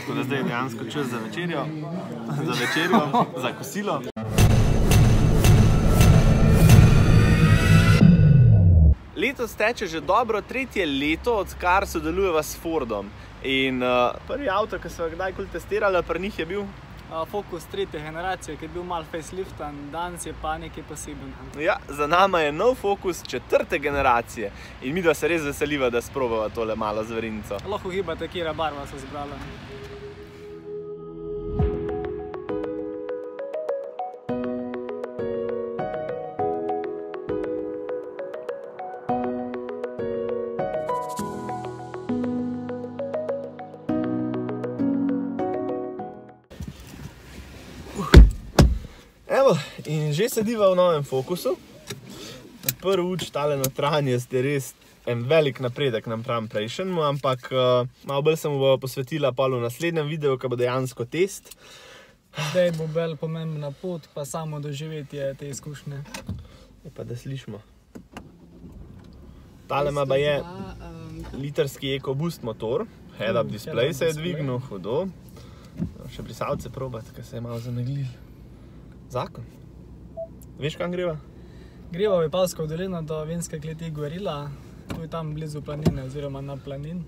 Tako da zdaj je dejansko čas za večerjo, za večerjo, za kosilo. Letos teče že dobro tretje leto, odkar sodelujeva s Fordom. In uh, prvi avto, ki smo ga kdajkoli testirali, pri njih je bil. Fokus tretje generacije, ki je bil mal faceliftan, danes je pa nekaj posebnega. Ja, za nami je nov fokus četrte generacije in mi da se res veseliva, da sprobava tole malo zverinco. Lahko gibate, kje barva so zbrala. In že sediva v novem fokusu. Prvič, tale notranjost je res en velik napredek napram prejšnjemu, ampak uh, malo bolj se mu bo posvetila pa v naslednjem videu, ki bo dejansko test. Zdaj bo bolj pomembna pot, pa samo doživetje te izkušnje. Je pa da slišimo. Tale ima pa je um, litrski EcoBoost motor, head-up display se je dvignil, hudo. Še brisalce probati, ker se je malo zameglil. Zakon. Veš, kam greva? Greva v Vipavsko dolino do vinske kleti Gorila, tu je tam blizu planine oziroma na planin.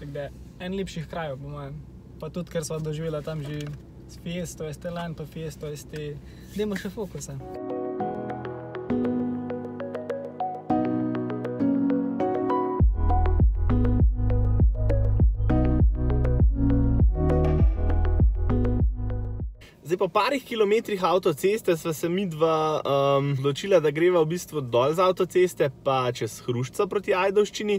Tako da je en lepših krajev, po mojem. Pa tudi, ker smo doživela tam že s Fiesto, Estelan, pa Fiesto, ST. Dajmo še fokuse. Zdaj, po parih kilometrih avtoceste sva se mi dva um, odločila, da greva v bistvu dol z avtoceste, pa čez Hrušča proti Ajdovščini.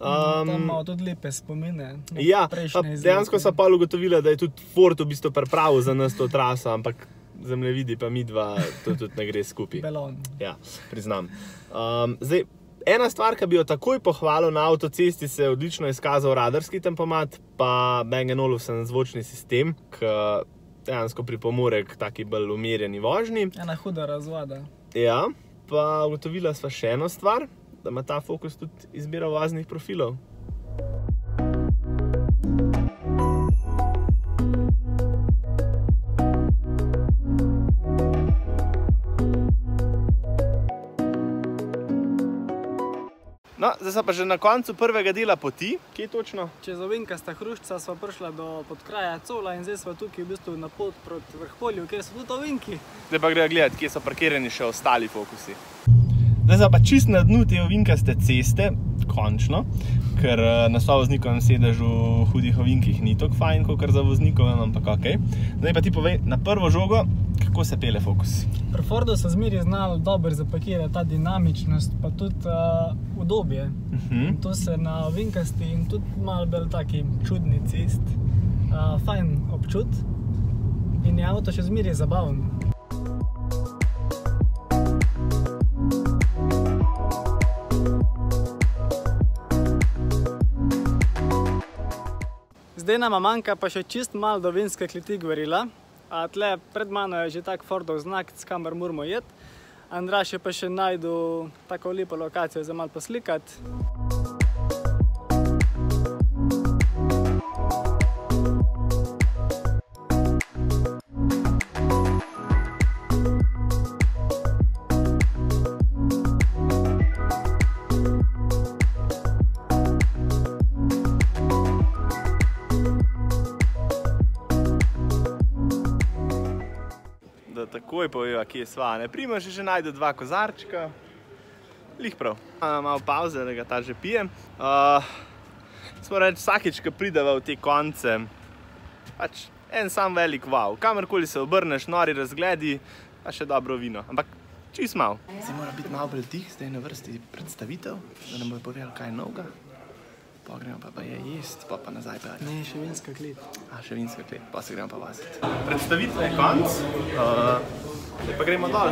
Tam Um, imamo tudi lepe spomine. na ja, dejansko sva pa ugotovila, da je tudi Ford v bistvu pripravil za nas to traso, ampak zemljevidi pa mi dva, to tudi ne gre skupaj. Belon. Ja, priznam. Um, zdaj, ena stvar, ki bi jo takoj pohvalil na avtocesti, se je odlično izkazal radarski tempomat, pa Bang Olufsen zvočni sistem, ki dejansko pripomore k taki bolj umirjeni vožnji. Ena huda razvada. Ja, pa ugotovila sva še eno stvar, da ima ta fokus tudi izbiro voznih profilov. Zdaj smo pa že na koncu prvega dela poti, kje točno? Čez ovinkasta hrušča smo prišla do podkraja Cola in zdaj smo tukaj v bistvu na pot proti vrhpolju, kjer so tudi ovinki. Zdaj pa gremo gledati, kje so parkirani še ostali fokusi. Zdaj smo pa čist na dnu te ovinkaste ceste, končno, ker eh, na sovoznikovem sedežu v hudih ovinkih ni tako fajn, kot za voznikovem, ampak ok. Zdaj pa ti povej na prvo žogo, kako se pele fokus. Pri Fordu so zmeri znali dobro zapakirati ta dinamičnost, pa tudi uh, udobje. Mhm. In to se na ovinkasti in tudi malo bolj taki čudni cest, uh, fajn občut in je avto še zmeri zabaven. Zdaj nama manjka pa še čist malo do vinske kleti Gorila. A tle pred mano je že tak Fordov znak, s kamer moramo jet. Andraš je pa še najdu tako lepo lokacijo za malo poslikati. Da takoj poveva, kje sva. Ne prima že najde dva kozarčka. Lih prav. Malo pauze, da ga ta že pijem. Uh, smo reči, vsakeč, ko prideva v te konce, pač en sam velik wow. Kamorkoli se obrneš, nori razgledi, pa še dobro vino. Ampak čist malo. Zdaj mora biti malo bolj tih, zdaj je na vrsti predstavitev, da nam bojo povedali, kaj novega. Pa gremo pa, pa je jest, pa pa nazaj pa Ne, še vinska klet. A, še vinska klet, pa se gremo pa vaziti. Predstavitve je konc, uh, zdaj pa gremo dol.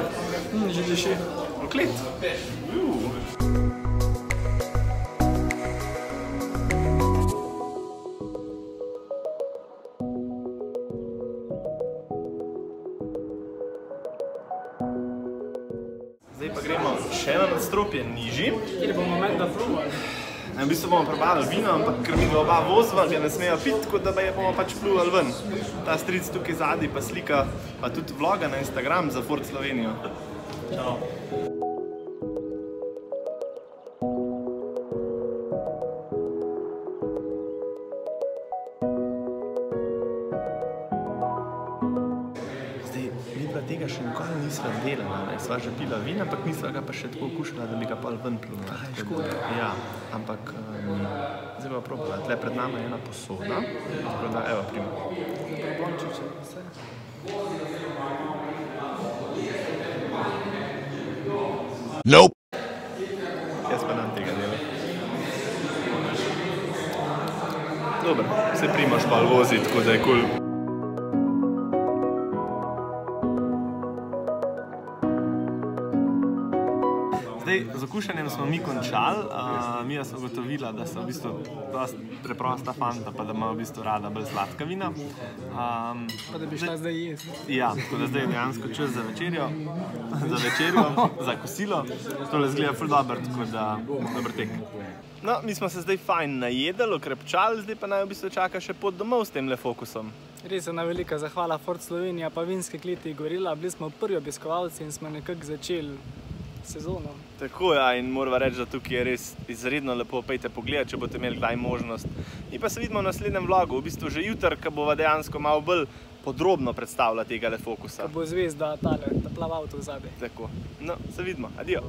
Hm, že diši. V klet. Uh. Zdaj pa gremo še na nadstropje nižji. Kjer bomo menda probali? V bistvu bomo probali vino, ampak ker mi dva oba vozva, ga ne smejo piti, tako da je bomo pač pluvali ven. Ta stric tukaj zadnji pa slika, pa tudi vloga na Instagram za Ford Slovenijo. Čau. Zdaj, mi pa tega še nikoli nisva delala, ne? sva že pila vina, ampak nisva ga pa še tako okušala, da bi ga pol ven plula. Ja, ampak um, zdaj pa probala. Tle pred nami je ena posoda, tako da evo, prima. Bončiče, vse. Nope. Jaz pa nam tega dela. Dobro, se primaš pa vozi, tako da je kul. Cool. Z okušanjem smo mi končali. Uh, mi smo ugotovila, da so v bistvu preprosta fanta, pa da ima v bistvu rada bolj sladka vina. Um, Pa da bi šla zdaj jesti. Ja, tako da zdaj je dejansko čas za večerjo, za večerjo, za kosilo. To le zgleda ful dobro, tako da dober tek. No, mi smo se zdaj fajn najedali, okrepčali, zdaj pa naj v bistvu čaka še pot domov s tem le fokusom. Res je ena velika zahvala Ford Slovenija, pa vinske kleti Gorila. Bili smo prvi obiskovalci in smo nekako začeli sezono. Tako ja, in moramo reči, da tukaj je res izredno lepo. Pejte pogled, če boste imeli kdaj možnost. In pa se vidimo v naslednjem vlogu, v bistvu že jutr, ko bova dejansko malo bolj podrobno predstavila tega le fokusa. Ko bo zvezda tale, ta plava avto v zadnji. Tako. No, se vidimo. Adijo.